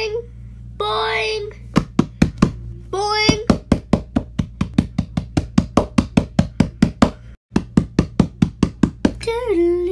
boing, boing, boing. Toodaloo.